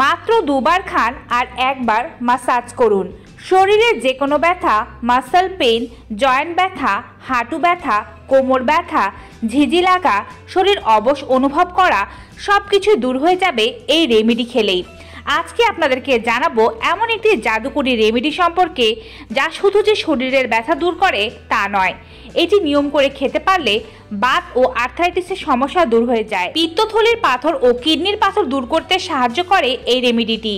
মাত্র দুবার খান আর একবার মাসাজ করুন। শরীরের যে কোনো ব্যথা মাসল পেন জয়েন্ট ব্যথা, হাঁটু ব্যথা, কোমর ব্যথা, ঝিঝি লাগা, শরীর অবশ অনুভব করা সব কিছু দূর হয়ে যাবে এই রেমেডি খেলেই। আজকে আপনাদেরকে জানাব এমন একটি জাদুকরি রেমেডি সম্পর্কে, যা শুধু যে শরীরের ব্যথা দূর করে তা নয় এটি নিয়ম করে খেতে পারলে বাত ও আর্থারাইটিসের সমস্যা দূর হয়ে যায়। পিত্তথলির পাথর ও কিডনির পাথর দূর করতে সাহায্য করে এই রেমিডিটি।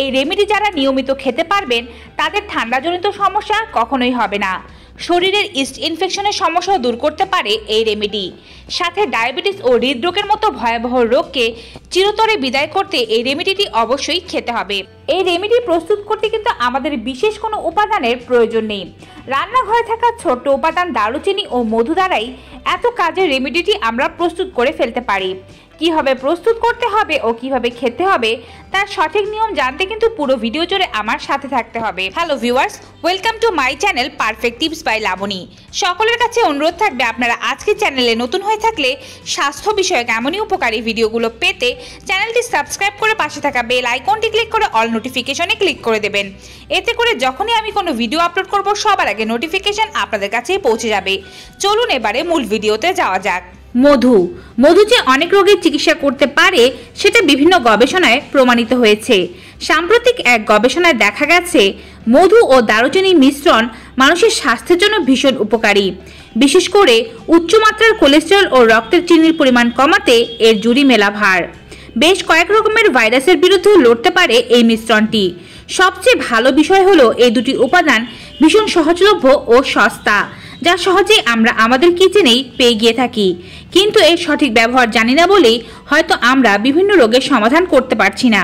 এই রেমিডি যারা নিয়মিত খেতে পারবেন, তাদের ঠান্ডাজনিত সমস্যা কখনোই হবে না। শরীরের ইস্ট ইনফেকশনের সমস্যাও দূর করতে পারে এই রেমেডি সাথে ডায়াবেটিস ও হৃদরোগের মতো ভয়াবহ রোগকে চিরতরে বিদায় করতে এই রেমেডিটি অবশ্যই খেতে হবে। এই রেমেডি প্রস্তুত করতে কিন্তু আমাদের বিশেষ কোনো উপাদানের প্রয়োজন নেই। রান্নাঘরে থাকা ছোট্ট উপাদান দারুচিনি ও মধু দ্বারাই এত কাজের রেমেডিটি আমরা প্রস্তুত করে ফেলতে পারি। কীভাবে প্রস্তুত করতে হবে ও কীভাবে খেতে হবে, তার সঠিক নিয়ম জানতে কিন্তু পুরো ভিডিও জুড়ে আমার সাথে থাকতে হবে। Hello viewers welcome to my channel perfect tips by Laboni সকলের কাছে অনুরোধ থাকবে আপনারা আজকের চ্যানেলে নতুন হয়ে থাকলে স্বাস্থ্য বিষয়ক এমনই উপকারী ভিডিওগুলো পেতে চ্যানেলটি সাবস্ক্রাইব করে পাশে থাকা বেল আইকনটি ক্লিক করে অল নোটিফিকেশনে ক্লিক করে দেবেন। এতে করে যখনই আমি কোনো ভিডিও আপলোড করব, সবার আগে নোটিফিকেশন আপনাদের কাছেই পৌঁছে যাবে। চলুন এবারে মূল ভিডিওতে যাওয়া যাক। মধু। মধু যে অনেক রোগের চিকিৎসা করতে পারে, সেটা বিভিন্ন গবেষণায় প্রমাণিত হয়েছে। সাম্প্রতিক এক গবেষণায় দেখা গেছে, মধু ও দারুচিনি মিশ্রণ মানুষের স্বাস্থ্যের জন্য ভীষণ উপকারী। বিশেষ করে উচ্চমাত্রার কোলেস্টেরল ও রক্তের চিনির পরিমাণ কমাতে এর জুড়ি মেলা ভার বেশ কয়েক রকমের ভাইরাসের বিরুদ্ধে লড়তে পারে এই মিশ্রণটি। সবচেয়ে ভালো বিষয় হলো এই দুটি উপাদান ভীষণ সহজলভ্য ও সস্তা। যা সহজেই আমরা আমাদের কিচেনেই পেয়ে গিয়ে থাকি। কিন্তু এর সঠিক ব্যবহার জানি না বলেই হয়তো আমরা বিভিন্ন রোগের সমাধান করতে পারছি না।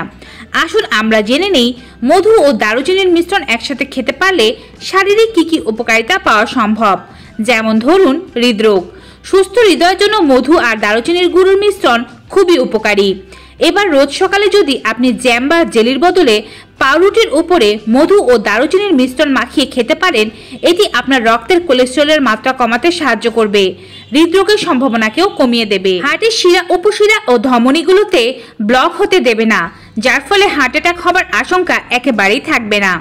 আসুন আমরা জেনে নেই, মধু ও দারুচিনির মিশ্রণ একসাথে খেতে পারলে শারীরিক কী কী উপকারিতা পাওয়া সম্ভব? যেমন ধরুন, হৃদরোগ। সুস্থ হৃদয়ের জন্য মধু আর দারুচিনির গুঁড়োর মিশ্রণ খুবই উপকারী। এবার রোজ সকালে যদি আপনি জ্যাম বা জেলির বদলে পাউরুটির উপরে মধু ও দারুচিনির মিশ্রণ মাখিয়ে খেতে পারেন, এটি আপনার রক্তের কোলেস্ট্রলের মাত্রা কমাতে সাহায্য করবে। হৃদরোগের সম্ভাবনাকেও কমিয়ে দেবে। হার্টের শিরা, উপশিরা ও ধমনীগুলোতে ব্লক হতে দেবে না, যার ফলে হার্ট অ্যাটাক হবার আশঙ্কা একেবারেই থাকবে না।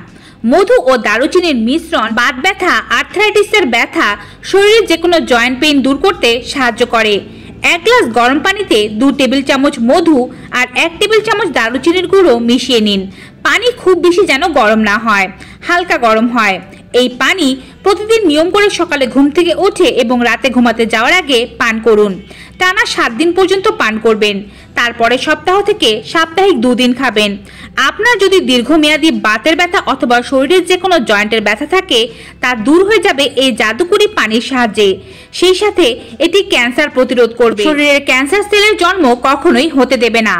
মধু ও দারুচিনির মিশ্রণ বাত ব্যথা, আর্থ্রাইটিসের ব্যথা শরীরের যে কোনো জয়েন্ট পেইন দূর করতে সাহায্য করে। এক গ্লাস গরম পানিতে দু টেবিল চামচ মধু আর এক টেবিল চামচ দারুচিনির গুঁড়ো মিশিয়ে নিন। পানি খুব বেশি যেন গরম না হয়, হালকা গরম হয়। এই পানি প্রতিদিন নিয়ম করে সকালে ঘুম থেকে ওঠে এবং রাতে ঘুমাতে যাওয়ার আগে পান করুন। টানা সাত দিন পর্যন্ত পান করবেন। তারপরে সপ্তাহ থেকে সাপ্তাহিক দুদিন খাবেন। আপনার যদি দীর্ঘমেয়াদী বাতের ব্যথা অথবা শরীরের যে কোনো জয়েন্টের ব্যথা থাকে, তা দূর হয়ে যাবে এই জাদুকরি পানির সাহায্যে। সেই সাথে এটি ক্যান্সার প্রতিরোধ করবে। শরীরের ক্যান্সার সেলের জন্ম কখনোই হতে দেবে না।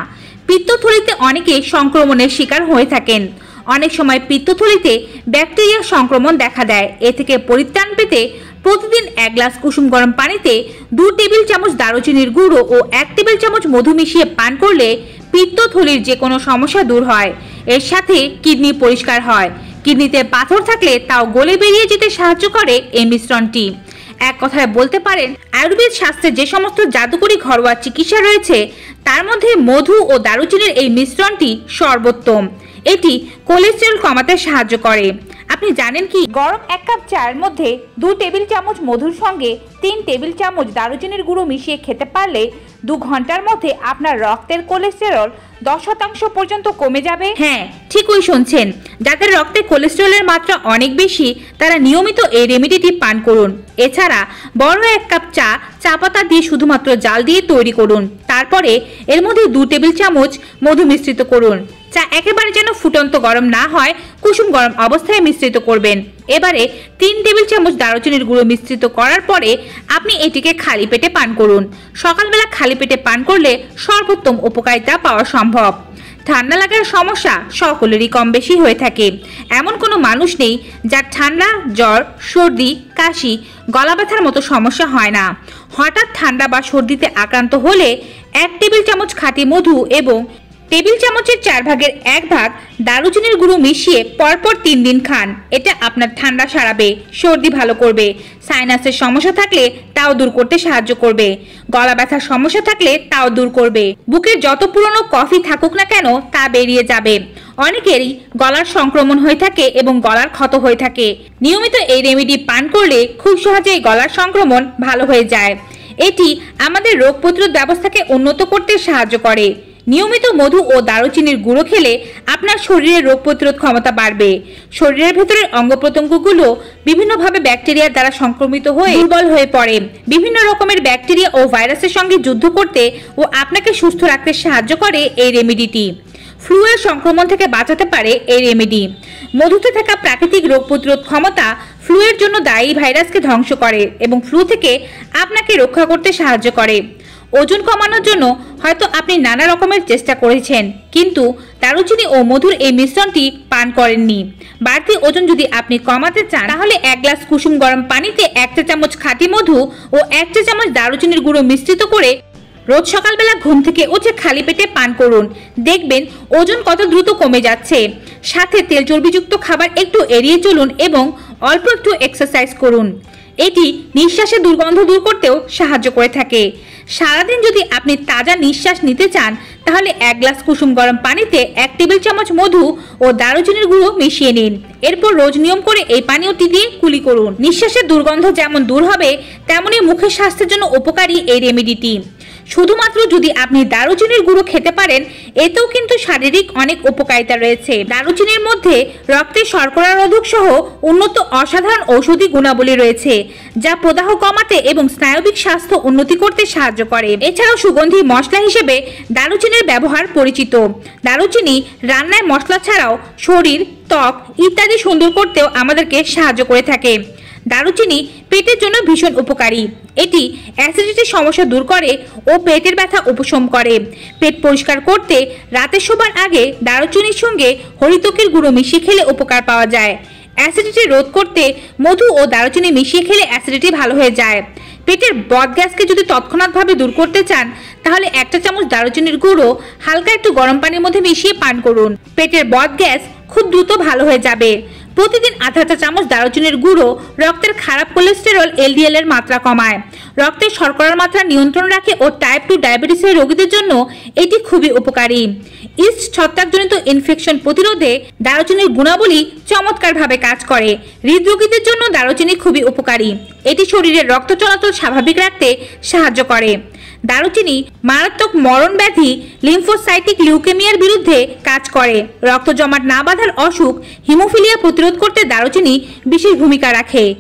পিত্তথলিতে অনেকে সংক্রমণের শিকার হয়ে থাকেন। অনেক সময় পিত্তথলিতে ব্যাকটেরিয়া সংক্রমণ দেখা দেয়। এ থেকে পরিত্রাণ পেতে প্রতিদিন এক গ্লাস কুসুম গরম পানিতে দু টেবিল চামচ দারুচিনির গুঁড়ো ও এক টেবিল চামচ মধু মিশিয়ে পান করলে পিত্তথলির যে কোনো সমস্যা দূর হয়। এর সাথে কিডনি পরিষ্কার হয়। কিডনিতে পাথর থাকলে তাও গলে বেরিয়ে যেতে সাহায্য করে এই মিশ্রণটি। এক কথায় বলতে পারেন, আয়ুর্বেদ শাস্ত্রে যে সমস্ত জাদুকরি ঘরোয়া চিকিৎসা রয়েছে, তার মধ্যে মধু ও দারুচিনির এই মিশ্রণটি সর্বোত্তম। এটি কোলেস্টেরল কমাতে সাহায্য করে। আপনি জানেন কি? গরম এক কাপ চায়ের মধ্যে দু টেবিল চামচ মধুর সঙ্গে তিন টেবিল চামচ দারুচিনির গুঁড়ো মিশিয়ে খেতে পারলে দু ঘণ্টার মধ্যে আপনার রক্তের কোলেস্টেরল দশ শতাংশ পর্যন্ত কমে যাবে। হ্যাঁ ঠিকই শুনছেন। যাদের রক্তে কোলেস্টেরলের মাত্রা অনেক বেশি তারা নিয়মিত এই রেমেডিটি পান করুন। এছাড়া বড় এক কাপ চা চা পাতা দিয়ে শুধুমাত্র জাল দিয়ে তৈরি করুন। তারপরে এর মধ্যে দু টেবিল চামচ মধু মিশ্রিত করুন। চা একেবারে যেন ফুটন্ত গরম না হয়, কুসুম গরম অবস্থায় মিশ্রিত করবেন। এবারে তিন টেবিল চামচ দারুচিনির গুঁড়ো মিশ্রিত করার পরে আপনি এটিকে খালি পেটে পান করুন। সকালবেলা খালি পেটে পান করলে সর্বোত্তম উপকারিতা পাওয়া সম্ভব। ঠান্ডা লাগার সমস্যা সকলেরই কম বেশি হয়ে থাকে। এমন কোনো মানুষ নেই যার ঠান্ডা, জ্বর, সর্দি, কাশি গলা ব্যথার মতো সমস্যা হয় না। হঠাৎ ঠান্ডা বা সর্দিতে আক্রান্ত হলে এক টেবিল চামচ খাঁটি মধু এবং টেবিল চামচের চার ভাগের এক ভাগ দারুচিনির গুঁড়ো মিশিয়ে পরপর তিন দিন খান। এটা আপনার ঠান্ডা সারাবে, সর্দি ভালো করবে। সাইনাসের সমস্যা থাকলে তাও দূর করতে সাহায্য করবে। গলা ব্যথার সমস্যা থাকলে তাও দূর করবে। বুকের যত পুরনো কফি থাকুক না কেন, তা বেরিয়ে যাবে। অনেকেরই গলার সংক্রমণ হয়ে থাকে এবং গলার ক্ষত হয়ে থাকে। নিয়মিত এই রেমেডি পান করলে খুব সহজেই গলার সংক্রমণ ভালো হয়ে যায়। এটি আমাদের রোগ প্রতিরোধ ব্যবস্থাকে উন্নত করতে সাহায্য করে। নিয়মিত মধু ও দারুচিনির গুঁড়ো খেলে আপনার শরীরের রোগ প্রতিরোধ ক্ষমতা বাড়বে। শরীরের ভেতরের অঙ্গ প্রত্যঙ্গগুলো বিভিন্নভাবে ব্যাকটেরিয়ার দ্বারা সংক্রমিত হয়ে দুর্বল হয়ে পড়ে। বিভিন্ন রকমের ব্যাকটেরিয়া ও ভাইরাসের সঙ্গে যুদ্ধ করতে ও আপনাকে সুস্থ রাখতে সাহায্য করে এই রেমেডিটি। ফ্লুয়ের সংক্রমণ থেকে বাঁচাতে পারে এই রেমেডি। মধুতে থাকা প্রাকৃতিক রোগ প্রতিরোধ ক্ষমতা ফ্লুয়ের জন্য দায়ী ভাইরাসকে ধ্বংস করে এবং ফ্লু থেকে আপনাকে রক্ষা করতে সাহায্য করে। ওজন কমানোর জন্য হয়তো আপনি নানা রকমের চেষ্টা করেছেন। কিন্তু দারুচিনি ও মধুর এই মিশ্রণটি পান করেননি। বাড়তি ওজন যদি আপনি কমাতে চান, তাহলে এক গ্লাস কুসুম গরম পানিতে এক চা চামচ খাঁটি মধু ও এক চা চামচ দারুচিনির গুঁড়ো মিশ্রিত করে রোজ সকালবেলা ঘুম থেকে উঠে খালি পেটে পান করুন। দেখবেন ওজন কত দ্রুত কমে যাচ্ছে। সাথে তেল চর্বিযুক্ত খাবার একটু এড়িয়ে চলুন এবং অল্প একটু এক্সারসাইজ করুন। এটি নিঃশ্বাসের দুর্গন্ধ দূর করতেও সাহায্য করে থাকে। সারাদিন যদি আপনি তাজা নিঃশ্বাস নিতে চান, তাহলে এক গ্লাস কুসুম গরম পানিতে এক টেবিল চামচ মধু ও দারুচিনির গুঁড়ো মিশিয়ে নিন। এরপর রোজ নিয়ম করে এই পানীয়টি দিয়ে কুলি করুন। নিঃশ্বাসের দুর্গন্ধ যেমন দূর হবে তেমনই মুখের স্বাস্থ্যের জন্য উপকারী এই রেমেডিটি। শুধুমাত্র যদি আপনি দারুচিনির গুঁড়ো খেতে পারেন, এতেও কিন্তু শারীরিক অনেক উপকারিতা রয়েছে। দারুচিনির মধ্যে রক্তে শর্করা রোধক সহ উন্নত অসাধারণ ঔষধি গুণাবলী রয়েছে, যা প্রদাহ কমাতে এবং স্নায়বিক স্বাস্থ্য উন্নতি করতে সাহায্য করে। এছাড়াও সুগন্ধি মশলা হিসেবে দারুচিনির ব্যবহার পরিচিত। দারুচিনি রান্নায় মশলা ছাড়াও শরীর, ত্বক ইত্যাদি সুন্দর করতেও আমাদেরকে সাহায্য করে থাকে। দারুচিনি পেটের জন্য ভীষণ উপকারী। এটি অ্যাসিডিটির সমস্যা দূর করে ও পেটের ব্যথা উপশম করে। পেট পরিষ্কার করতে রাতে শোবার আগে দারুচিনির সঙ্গে হরিতকের গুঁড়ো মিশিয়ে খেলে উপকার পাওয়া যায়। অ্যাসিডিটি রোধ করতে মধু ও দারুচিনি মিশিয়ে খেলে অ্যাসিডিটি ভালো হয়ে যায়। পেটের বদ গ্যাসকে যদি তৎক্ষণাৎভাবে দূর করতে চান, তাহলে একটা চামচ দারুচিনির গুঁড়ো হালকা একটু গরম পানির মধ্যে মিশিয়ে পান করুন। পেটের বদ গ্যাস খুব দ্রুত ভালো হয়ে যাবে। প্রতিদিন আধা চা চামচ দারুচিনির গুঁড়ো রক্তের খারাপ কোলেস্টেরল এলডিএল এর মাত্রা কমায়। রক্তের শর্করার মাত্রা নিয়ন্ত্রণ রাখে ও টাইপ টু ডায়াবেটিসের রোগীদের জন্য এটি খুবই উপকারী। ইস্ট ছত্রাকজনিত ইনফেকশন প্রতিরোধে দারুচিনির গুণাবলী চমৎকারভাবে কাজ করে। হৃদরোগীদের জন্য দারুচিনি খুবই উপকারী। এটি শরীরের রক্ত চলাচল স্বাভাবিক রাখতে সাহায্য করে। দারুচিনি মারাত্মক মরণ ব্যাধি লিম্ফোসাইটিক লিউকেমিয়ার বিরুদ্ধে কাজ করে। রক্ত জমাট না বাঁধার অসুখ হিমোফিলিয়া প্রতিরোধ করতে দারুচিনি বিশেষ ভূমিকা রাখে।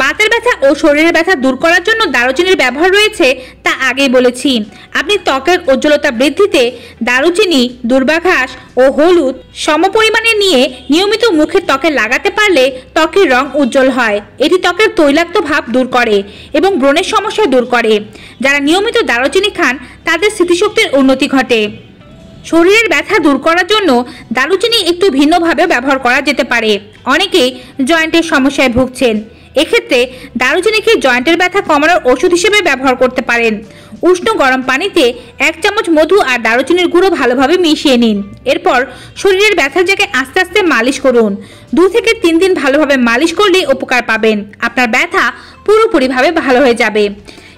বাতের ব্যথা ও শরীরের ব্যথা দূর করার জন্য দারুচিনির ব্যবহার রয়েছে তা আগেই বলেছি। আপনি ত্বকের উজ্জ্বলতা বৃদ্ধিতে দারুচিনি, দুর্বাঘাস ও হলুদ সমপরিমাণে নিয়ে নিয়মিত মুখের ত্বকে লাগাতে পারলে ত্বকের রং উজ্জ্বল হয়। এটি ত্বকের তৈলাক্ত ভাব দূর করে এবং ব্রণের সমস্যা দূর করে। যারা নিয়মিত দারুচিনি খান, তাদের স্মৃতিশক্তির উন্নতি ঘটে। শরীরের ব্যথা দূর করার জন্য দারুচিনি একটু ভিন্নভাবে ব্যবহার করা যেতে পারে। অনেকে জয়েন্টের সমস্যায় ভুগছেন। এক্ষেত্রে দারুচিনিকে জয়েন্টের ব্যথা কমানোর ওষুধ হিসেবে ব্যবহার করতে পারেন? উষ্ণ গরম পানিতে এক চামচ মধু আর দারুচিনির গুঁড়ো ভালোভাবে মিশিয়ে নিন। এরপর শরীরের ব্যথার জায়গায় আস্তে আস্তে মালিশ করুন। দু থেকে তিন দিন ভালোভাবে মালিশ করলেই উপকার পাবেন। আপনার ব্যথা পুরোপুরিভাবে ভালো হয়ে যাবে।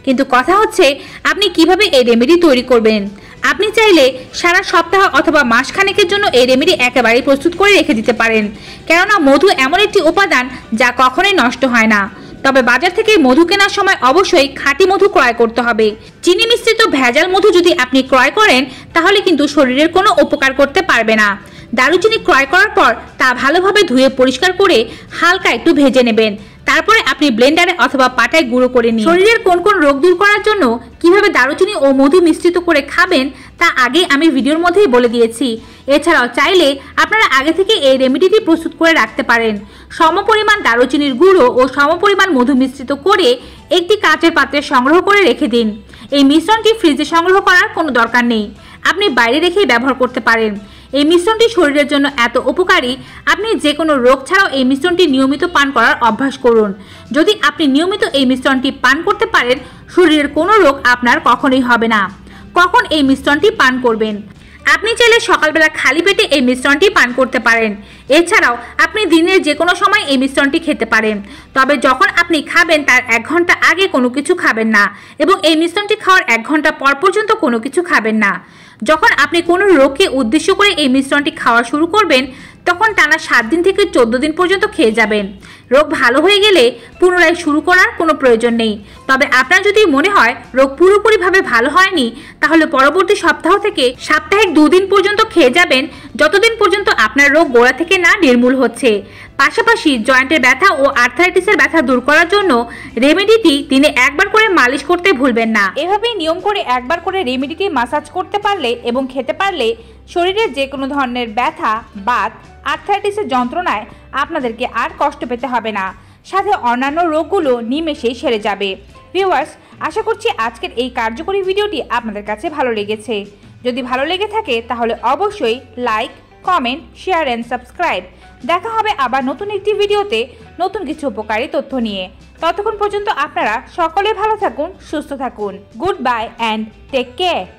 কিন্তু কথা হচ্ছে, আপনি কীভাবে এই রেমেডি তৈরি করবেন? আপনি চাইলে সারা সপ্তাহ অথবা মাসখানেকের জন্য এই রেমেডি একেবারেই প্রস্তুত করে রেখে দিতে পারেন। কেননা মধু এমন একটি উপাদান যা কখনোই নষ্ট হয় না। তবে বাজার থেকে মধু কেনার সময় অবশ্যই খাঁটি মধু ক্রয় করতে হবে। চিনি মিশ্রিত ভেজাল মধু যদি আপনি ক্রয় করেন, তাহলে কিন্তু শরীরের কোনো উপকার করতে পারবে না। দারুচিনি ক্রয় করার পর তা ভালোভাবে ধুয়ে পরিষ্কার করে হালকা একটু ভেজে নেবেন। তারপরে আপনি ব্লেন্ডারে অথবা পাটায় গুঁড়ো করে নিন। শরীরের কোন কোন রোগ দূর করার জন্য কীভাবে দারুচিনি ও মধু মিশ্রিত করে খাবেন, তা আগে আমি ভিডিওর মধ্যেই বলে দিয়েছি। এছাড়াও চাইলে আপনারা আগে থেকে এই রেমেডিটি প্রস্তুত করে রাখতে পারেন। সমপরিমাণ দারুচিনির গুঁড়ো ও সমপরিমাণ মধু মিশ্রিত করে একটি কাঁচের পাত্রে সংগ্রহ করে রেখে দিন। এই মিশ্রণটি ফ্রিজে সংগ্রহ করার কোনো দরকার নেই। আপনি বাইরে রেখেই ব্যবহার করতে পারেন। এই মিশ্রণটি শরীরের জন্য এত উপকারী, আপনি যে কোনো রোগ ছাড়াও এই মিশ্রণটি নিয়মিত পান করার অভ্যাস করুন। যদি আপনি নিয়মিত এই মিশ্রণটি পান করতে পারেন, শরীরের কোনো রোগ আপনার কখনোই হবে না। কখন এই মিশ্রণটি পান করবেন? আপনি চাইলে সকালবেলা খালি পেটে এই মিশ্রণটি পান করতে পারেন। এছাড়াও, আপনি দিনের যে কোনো সময় এই মিশ্রণটি খেতে পারেন। তবে যখন আপনি খাবেন, তার এক ঘণ্টা আগে কোনো কিছু খাবেন না এবং এই মিশ্রণটি খাওয়ার এক ঘণ্টা পর পর্যন্ত কোনো কিছু খাবেন না। যখন আপনি কোনো রোগকে উদ্দেশ্য করে এই মিশ্রণটি খাওয়া শুরু করবেন, তখন টানা সাত দিন থেকে চোদ্দ দিন পর্যন্ত খেয়ে যাবেন। রোগ ভালো হয়ে গেলে পুনরায় শুরু করার কোনো প্রয়োজন নেই। তবে আপনার যদি মনে হয় রোগ পুরোপুরিভাবে ভালো হয়নি, তাহলে পরবর্তী সপ্তাহ থেকে সাপ্তাহিক দুদিন পর্যন্ত খেয়ে যাবেন, যতদিন পর্যন্ত আপনার রোগ গোড়া থেকে না নির্মূল হচ্ছে। পাশাপাশি জয়েন্টের ব্যথা ও আর্থারাইটিসের ব্যথা দূর করার জন্য রেমেডিটি দিনে একবার করে মালিশ করতে ভুলবেন না। এভাবেই নিয়ম করে একবার করে রেমেডিটি মাসাজ করতে পারলে এবং খেতে পারলে শরীরের যে কোনো ধরনের ব্যথা, বাত, আর্থারাইটিসের যন্ত্রণায় আপনাদেরকে আর কষ্ট পেতে হবে না। সাথে অন্যান্য রোগগুলো নিমেষেই সেরে যাবে। ভিউয়ার্স, আশা করছি আজকের এই কার্যকরী ভিডিওটি আপনাদের কাছে ভালো লেগেছে। যদি ভালো লেগে থাকে তাহলে অবশ্যই like comment share and subscribe দেখা হবে আবার নতুন একটি ভিডিওতে নতুন কিছু উপকারী তথ্য নিয়ে। ততক্ষণ পর্যন্ত আপনারা সকলে ভালো থাকুন, সুস্থ থাকুন। Good bye and take care